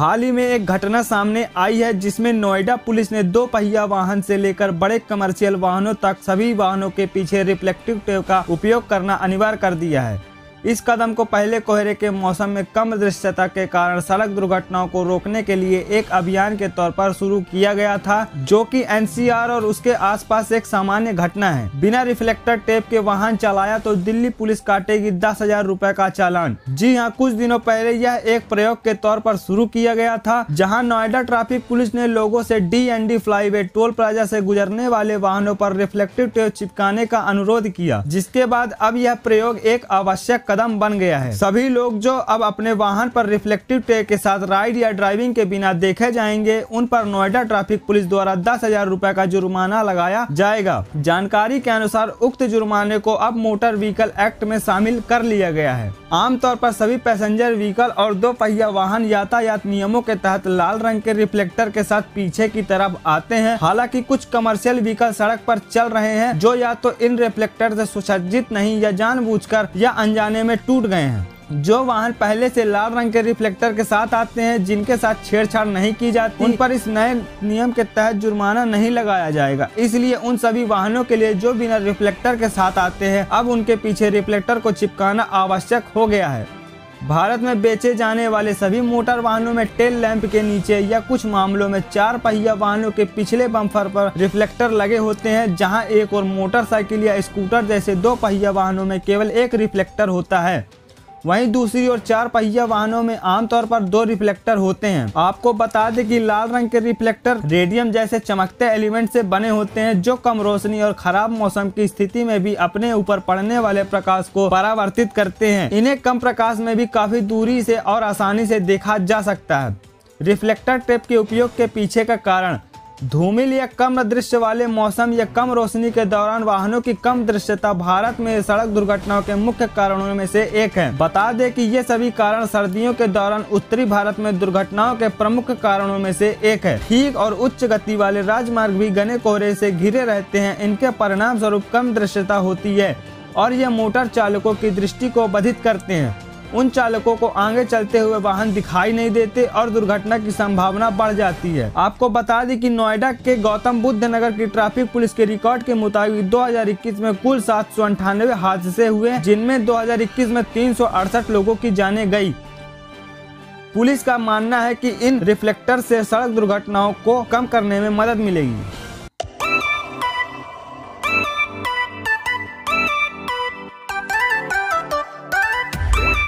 हाल ही में एक घटना सामने आई है जिसमें नोएडा पुलिस ने दो पहिया वाहन से लेकर बड़े कमर्शियल वाहनों तक सभी वाहनों के पीछे रिफ्लेक्टिव टेप का उपयोग करना अनिवार्य कर दिया है। इस कदम को पहले कोहरे के मौसम में कम दृश्यता के कारण सड़क दुर्घटनाओं को रोकने के लिए एक अभियान के तौर पर शुरू किया गया था, जो कि एनसीआर और उसके आसपास एक सामान्य घटना है। बिना रिफ्लेक्टर टेप के वाहन चलाया तो दिल्ली पुलिस काटेगी दस हज़ार रूपए का चालान। जी हाँ कुछ दिनों पहले यह एक प्रयोग के तौर पर शुरू किया गया था, जहाँ नोएडा ट्रैफ़िक पुलिस ने लोगों डी फ्लाई टोल प्लाजा से गुजरने वाले वाहनों पर रिफ्लेक्टिव टेप चिपकाने का अनुरोध किया, जिसके बाद अब यह प्रयोग एक आवश्यक कदम बन गया है। सभी लोग जो अब अपने वाहन पर रिफ्लेक्टिव टेप के साथ राइड या ड्राइविंग के बिना देखे जाएँगे, उन पर नोएडा ट्रैफ़िक पुलिस द्वारा दस हज़ार रूपए का जुर्माना लगाया जाएगा। जानकारी के अनुसार उक्त जुर्माने को अब मोटर व्हीकल एक्ट में शामिल कर लिया गया है। आमतौर पर सभी पैसेंजर व्हीकल और दो पहिया वाहन यातायात नियमों के तहत लाल रंग के रिफ्लेक्टर के साथ पीछे की तरफ़ आते हैं। हालाँकि कुछ कमर्शियल व्हीकल सड़क पर चल रहे हैं, जो या तो इन रिफ्लेक्टर से सुसज्जित नहीं या जानबूझकर या अनजाने में टूट गए हैं, जो वाहन पहले से लाल रंग के रिफ्लेक्टर के साथ आते हैं, जिनके साथ छेड़छाड़ नहीं की जाती। उन पर इस नए नियम के तहत जुर्माना नहीं लगाया जाएगा। इसलिए उन सभी वाहनों के लिए जो बिना रिफ्लेक्टर के साथ आते हैं, अब उनके पीछे रिफ्लेक्टर को चिपकाना आवश्यक हो गया है। भारत में बेचे जाने वाले सभी मोटर वाहनों में टेल लैंप के नीचे या कुछ मामलों में चार पहिया वाहनों के पिछले बम्फर पर रिफ्लेक्टर लगे होते हैं, जहाँ एक और मोटरसाइकिल या स्कूटर जैसे दो पहिया वाहनों में केवल एक रिफ्लेक्टर होता है। वहीं दूसरी ओर चार पहिया वाहनों में आमतौर पर दो रिफ्लेक्टर होते हैं। आपको बता दें कि लाल रंग के रिफ्लेक्टर रेडियम जैसे चमकते एलिमेंट से बने होते हैं, जो कम रोशनी और खराब मौसम की स्थिति में भी अपने ऊपर पड़ने वाले प्रकाश को परावर्तित करते हैं। इन्हें कम प्रकाश में भी काफ़ी दूरी से और आसानी से देखा जा सकता है। रिफ्लेक्टर टेप के उपयोग के पीछे का कारण धूमिल या कम दृश्य वाले मौसम या कम रोशनी के दौरान वाहनों की कम दृश्यता भारत में सड़क दुर्घटनाओं के मुख्य कारणों में से एक है। बता दें कि ये सभी कारण सर्दियों के दौरान उत्तरी भारत में दुर्घटनाओं के प्रमुख कारणों में से एक है। ठीक और उच्च गति वाले राजमार्ग भी घने कोहरे से घिरे रहते हैं। इनके परिणाम स्वरूप कम दृश्यता होती है और ये मोटर चालकों की दृष्टि को बाधित करते हैं। उन चालकों को आगे चलते हुए वाहन दिखाई नहीं देते और दुर्घटना की संभावना बढ़ जाती है। आपको बता दें कि नोएडा के गौतम बुद्ध नगर की ट्रैफ़िक पुलिस के रिकॉर्ड के मुताबिक 2021 में कुल सात हादसे हुए, जिनमें 2021 में तीन सौ अड़सठ लोगों की जाने गई। पुलिस का मानना है कि इन रिफ्लेक्टर से सड़क दुर्घटनाओं को कम करने में मदद मिलेगी।